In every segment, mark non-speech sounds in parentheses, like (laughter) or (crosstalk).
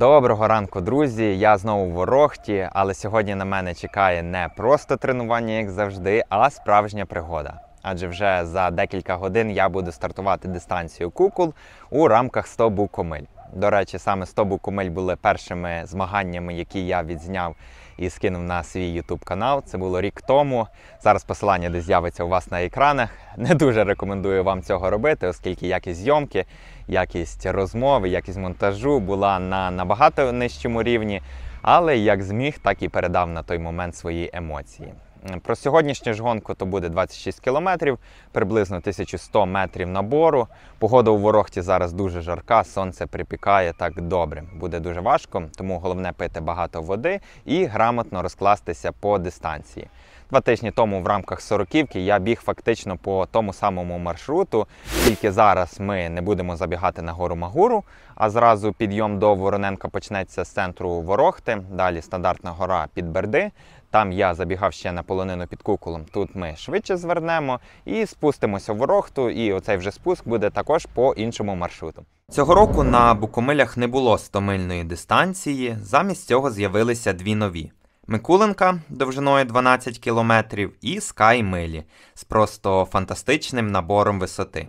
Доброго ранку, друзі! Я знову в Ворохті, але сьогодні на мене чекає не просто тренування, як завжди, а справжня пригода. Адже вже за декілька годин я буду стартувати дистанцію кукол у рамках 100 букомиль. До речі, саме 100 букомиль були першими змаганнями, які я відзняв і скинув на свій YouTube канал. Це було рік тому. Зараз посилання десь з'явиться у вас на екранах. (laughs) Не дуже рекомендую вам цього робити, оскільки якість зйомки, якість розмови, якість монтажу була на набагато нижчому рівні. Але як зміг, так і передав на той момент свої емоції. Про сьогоднішню ж гонку то буде 26 кілометрів, приблизно 1100 метрів набору. Погода у Ворохті зараз дуже жарка, сонце припікає так добре. Буде дуже важко, тому головне пити багато води і грамотно розкластися по дистанції. Два тижні тому в рамках сороківки я біг фактично по тому самому маршруту, тільки зараз ми не будемо забігати на гору Магуру, а зразу підйом до Вороненка почнеться з центру Ворохти, далі стандартна гора під Берди. Там я забігав ще на полонину під куколом. Тут ми швидше звернемо і спустимося в Ворохту, і оцей вже спуск буде також по іншому маршруту. Цього року на Букомилях не було 100-мильної дистанції, замість цього з'явилися дві нові. Микуленка довжиною 12 км і Скай Милі з просто фантастичним набором висоти.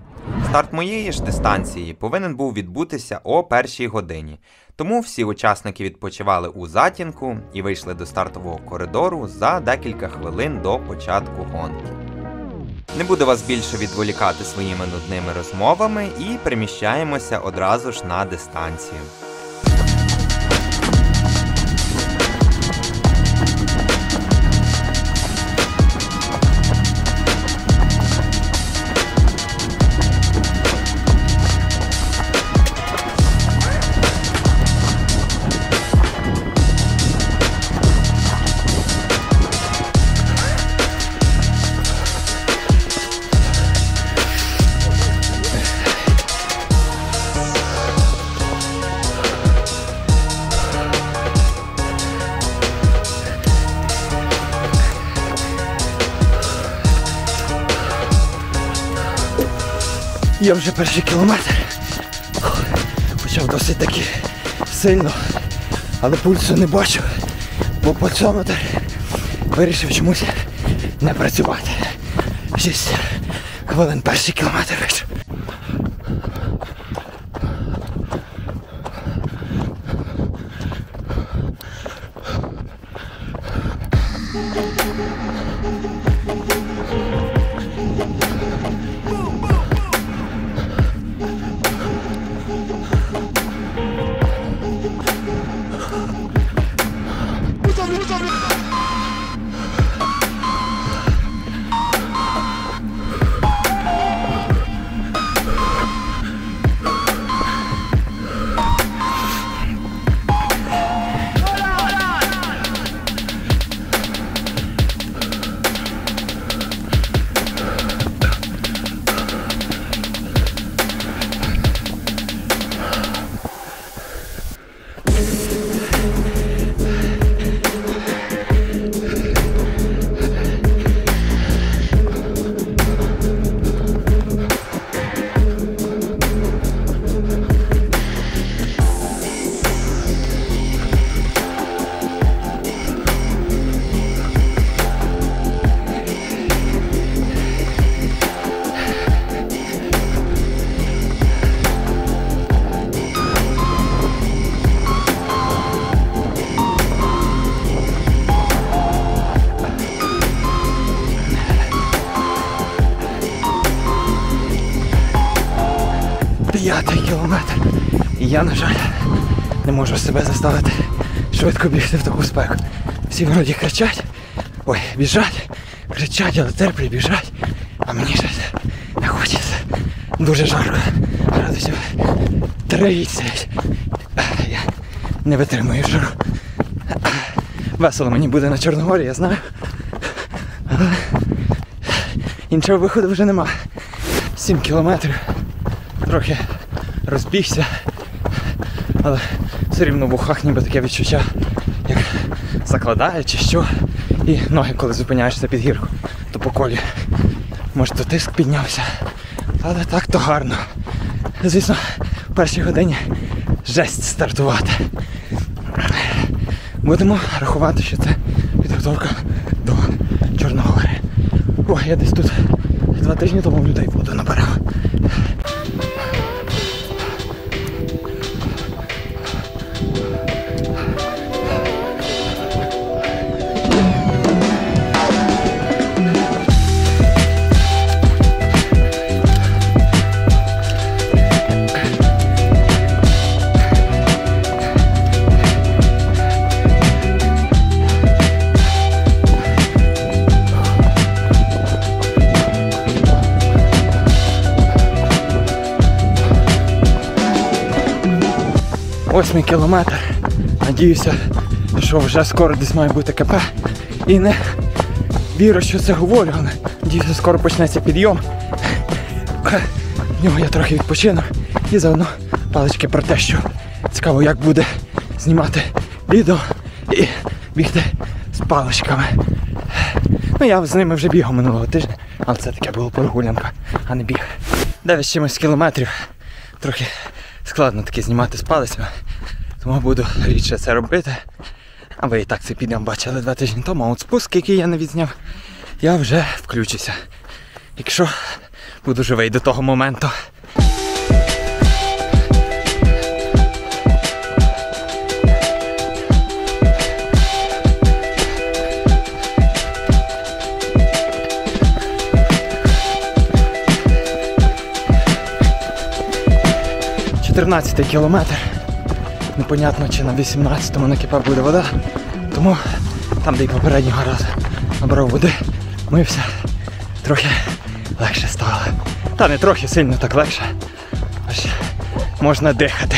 Старт моєї ж дистанції повинен був відбутися о першій годині, тому всі учасники відпочивали у затінку і вийшли до стартового коридору за декілька хвилин до початку гонки. Не буду вас більше відволікати своїми нудними розмовами і переміщаємося одразу ж на дистанцію. Я вже перший кілометр. Почав досить таки сильно, але пульсу не бачу, бо пульсометр вирішив чомусь не працювати. Шість хвилин перший кілометр вийшов. Кілометр. І я, на жаль, не можу себе заставити швидко бігти в таку спеку. Всі вроді кричать, ой, біжать, кричать, але терплять, біжать. А мені щось не хочеться. Дуже жарко. Градусів 30. Я не витримую жару. Весело мені буде на Чорногорі, я знаю. Але іншого виходу вже нема. 7 кілометрів. Трохи розбігся, але все рівно в ухах ніби таке відчуття, як закладає чи що. І ноги, коли зупиняєшся під гірку, то по колі. Може то тиск піднявся. Але так то гарно. Звісно, в першій годині жесть стартувати. Будемо рахувати, що це підготовка до Чорногори. О, я десь тут два тижні тому людей воду набирав. Восьмий кілометр. Надіюся, що вже скоро десь має бути КП. І не вірю, що це говорю, але надіюся, скоро почнеться підйом. В нього я трохи відпочину і заодно палички про те, що цікаво, як буде знімати відео і бігти з паличками. Ну я з ними вже бігав минулого тижня, але це таке було прогулянка, а не біг. Дев'ять чимось кілометрів. Трохи складно таке знімати з палицями, тому буду рідше це робити. А ви і так це підйом бачили два тижні тому, а от спуск, який я не відзняв, я вже включуся. Якщо буду живий до того моменту. Чотирнадцятий кілометр. Непонятно, чи на 18-му на кипа буде вода. Тому там, де й попереднього разу набрав води, мився, трохи легше стало. Та не трохи сильно так легше. Аж можна дихати.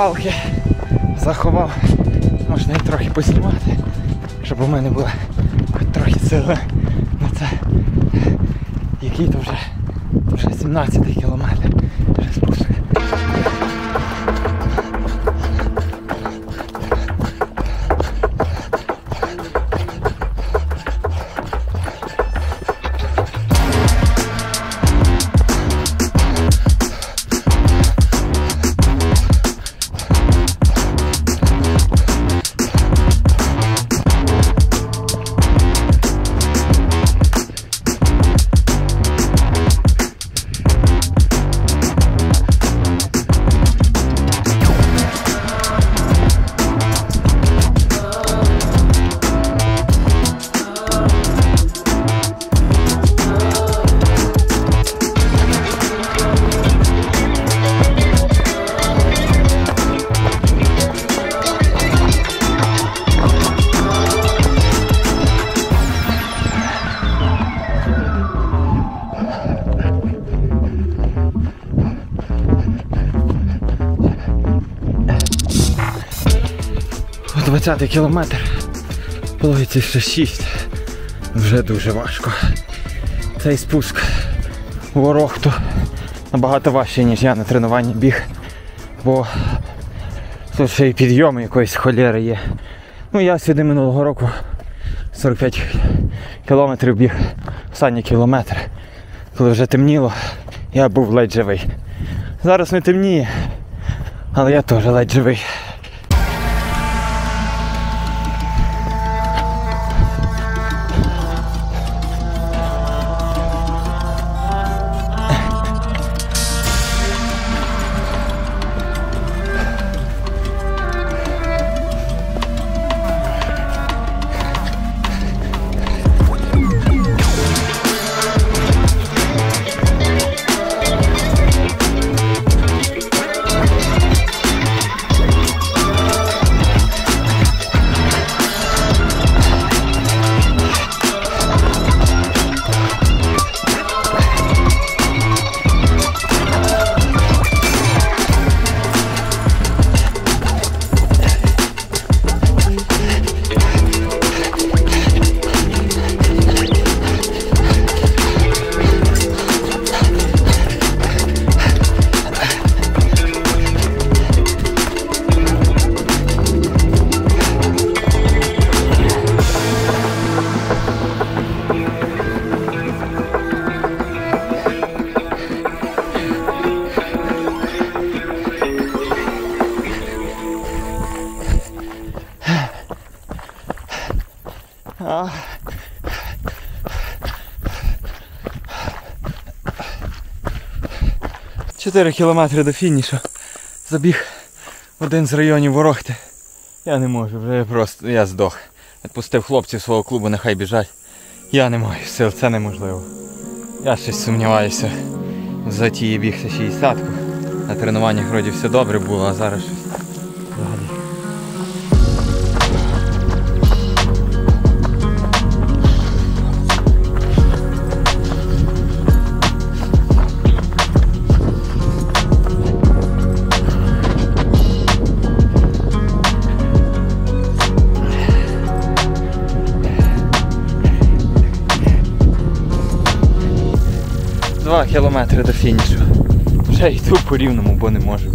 Палки заховав. Можна їх трохи познімати, щоб у мене було хоч трохи сили на це. Який то вже, вже 17 кілометр. Вже спуск. О, 20 кілометр. Плавиться ще 6. Вже дуже важко. Цей спуск у Ворохту набагато важче, ніж я на тренуванні біг. Бо тут ще й підйом якоїсь холєри є. Ну я сюди минулого року 45 кілометрів біг останній кілометр. Коли вже темніло, я був ледь живий. Зараз не темніє, але я теж ледь живий. А... Чотири кілометри до фінішу. Забіг один з районів ворогти. Я не можу, вже я просто я здох. Відпустив хлопців свого клубу, нехай біжать. Я не маю сил, це неможливо. Я щось сумніваюся. За тієї бігся 60-ку. На тренуваннях вроді все добре було, а зараз щось. взагалі. Кілометри до фінішу. Вже йду по рівному, бо не можу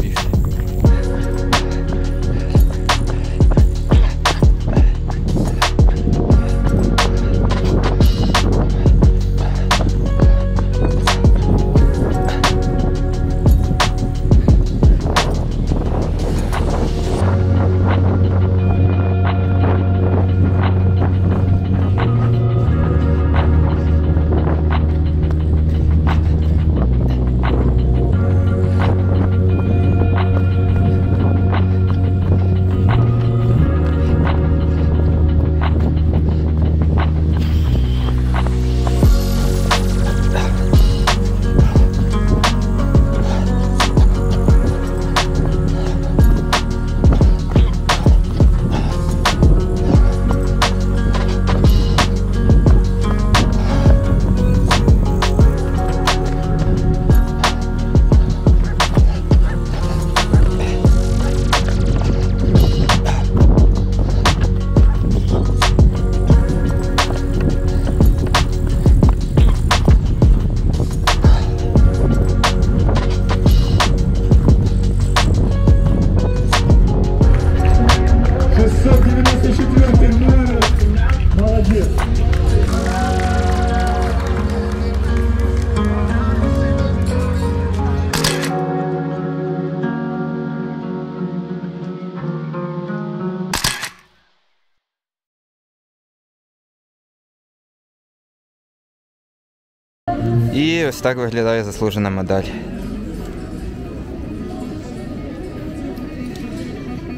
І ось так виглядає заслужена медаль.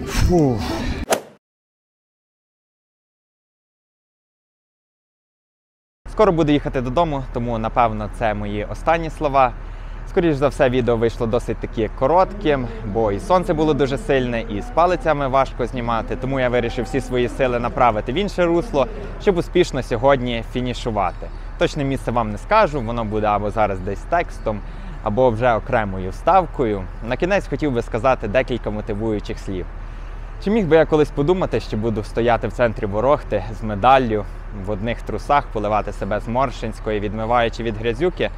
Фух. Скоро буду їхати додому, тому напевно це мої останні слова. Скоріш за все, відео вийшло досить таки коротким, бо і сонце було дуже сильне, і з палицями важко знімати. Тому я вирішив всі свої сили направити в інше русло, щоб успішно сьогодні фінішувати. Точне місце вам не скажу, воно буде або зараз десь текстом, або вже окремою вставкою. На кінець хотів би сказати декілька мотивуючих слів. Чи міг би я колись подумати, що буду стояти в центрі Ворохти з медаллю в одних трусах, поливати себе з Моршинської, відмиваючи від грязюки,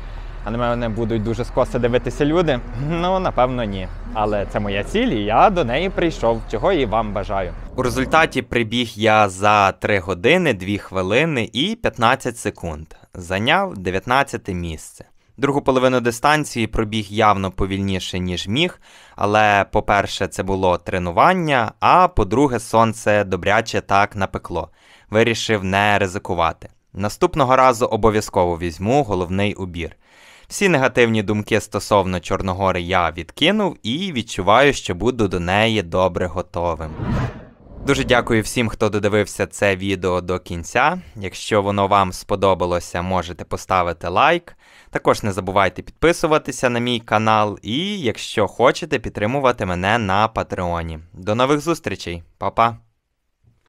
а на мене будуть дуже скоса дивитися люди? Ну, напевно, ні. Але це моя ціль, і я до неї прийшов, чого і вам бажаю. У результаті прибіг я за 3 години, 2 хвилини і 15 секунд. Зайняв 19 місце. Другу половину дистанції пробіг явно повільніше, ніж міг, але, по-перше, це було тренування, а по-друге, сонце добряче так напекло. Вирішив не ризикувати. Наступного разу обов'язково візьму головний убір. Всі негативні думки стосовно Чорногори я відкинув і відчуваю, що буду до неї добре готовим. Дуже дякую всім, хто додивився це відео до кінця. Якщо воно вам сподобалося, можете поставити лайк. Також не забувайте підписуватися на мій канал і, якщо хочете, підтримувати мене на Патреоні. До нових зустрічей, Па-па!